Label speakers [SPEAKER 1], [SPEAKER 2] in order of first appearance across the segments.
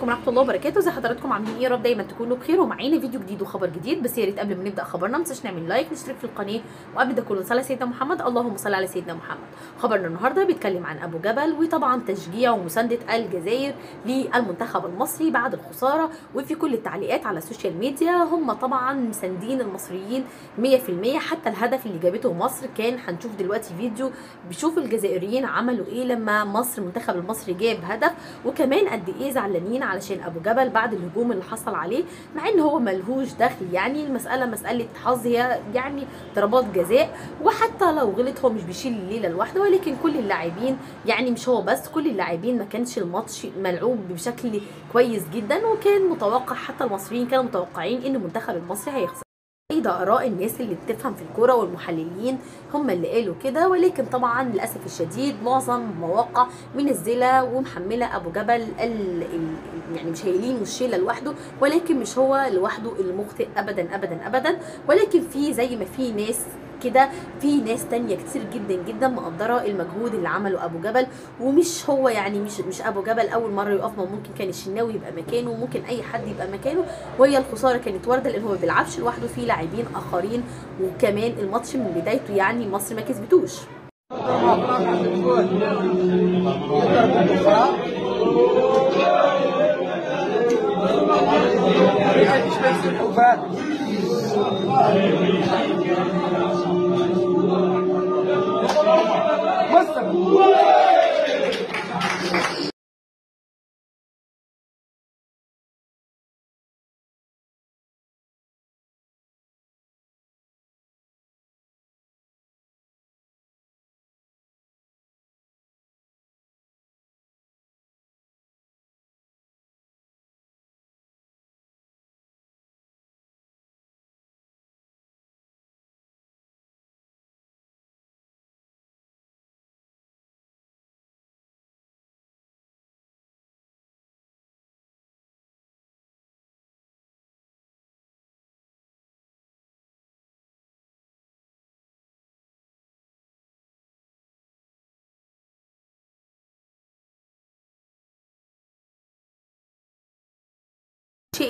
[SPEAKER 1] عليكم ورحمة الله وبركاته. زي حضراتكم عاملين إيه يا رب دايما تكونوا بخير ومعانا فيديو جديد وخبر جديد. بس يا ريت قبل ما نبدأ خبرنا ما تنساش نعمل like نشترك في القناة. وقبل ده كله نصلي سيدنا محمد. اللهم صل على سيدنا محمد. خبرنا النهارده بيتكلم عن أبو جبل وطبعا تشجيع ومساندة الجزائر للمنتخب المصري بعد الخسارة. وفي كل التعليقات على ال social media هم طبعا مساندين المصريين 100% حتى الهدف اللي جابته مصر كان هنشوف دلوقتي فيديو بيشوف الجزائريين عملوا إيه لما مصر المنتخب المصري جاب هدف. وكمان قد إيه زعلانين علشان أبو جبل بعد الهجوم اللي حصل عليه مع إن هو ملهوش دخل. يعني المسألة مسألة حظ هي يعني ضربات جزاء. وحتى لو غلط هو مش بيشيل الليلة لوحده ولكن كل اللاعبين يعني مش هو بس كل اللاعبين ما كانش الماتش ملعوب بشكل كويس جدا. وكان متوقع حتى المصريين كانوا متوقعين إن المنتخب المصري هيخسر. إيه ده آراء الناس اللي بتفهم في الكورة والمحللين هم اللي قالوا كده. ولكن طبعا للأسف الشديد معظم المواقع منزلة ومحملة أبو جبل يعني مش هيلين الشيله لوحده ولكن مش هو لوحده المخطئ ابدا ابدا ابدا. ولكن في زي ما في ناس كده. في ناس تانية كتير جدا جدا مقدرة المجهود اللي عمله أبو جبل ومش هو يعني مش مش أبو جبل. أول مرة يقف ما ممكن كان الشناوي يبقى مكانه وممكن أي حد يبقى مكانه. وهي الخسارة كانت واردة لأن هو ما بيلعبش لوحده في لاعبين آخرين وكمان الماتش من بدايته يعني مصر ما كسبتوش. Whoa!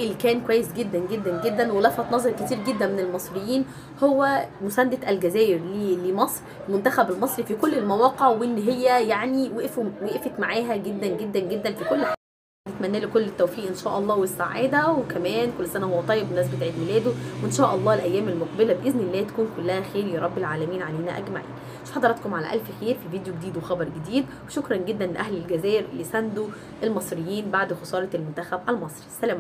[SPEAKER 1] اللي كان كويس جدا جدا جدا ولفت نظر كتير جدا من المصريين هو مساندة الجزائر لمصر المنتخب المصري في كل المواقع وإن هي يعني وقفوا وقفت معاها جدا جدا جدا في كل حاجة. نتمنى له كل التوفيق إن شاء الله والسعادة وكمان كل سنة وهو طيب بمناسبة عيد ميلاده وإن شاء الله الأيام المقبلة بإذن الله تكون كلها خير يا رب العالمين علينا أجمعين. أشوف حضراتكم على ألف خير في فيديو جديد وخبر جديد وشكرا جدا لأهل الجزائر اللي ساندوا المصريين بعد خسارة المنتخب المصري. السلام